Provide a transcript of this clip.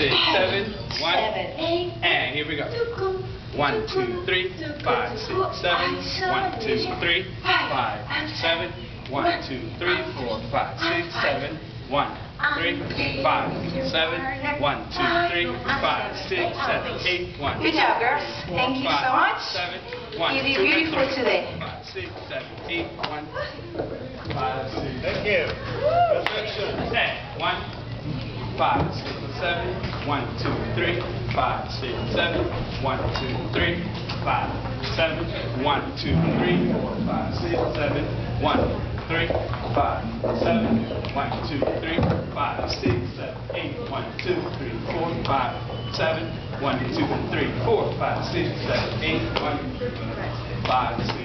six, seven, one, seven, eight. and here we go. One, two, three, five, six, seven. One, two, three, five, seven. One, two, three, four, five, six, seven. One, three, five, seven. One, two, three, five, six, seven, eight. One, Good job, girls. Thank you so much. Seven. One, You did beautiful three, today. Five, six, seven, eight. One, five, six. Thank you. Perfection. One, five, six, seven. One, two, three, five, six, seven. One, two, three, five, seven. One, two, three, four, five, six, seven. One, three, five, seven. One, two, three, five, six, seven, eight. One, two, three, four, five, seven. One, two, three, four, five, six, seven, eight. One, five, six,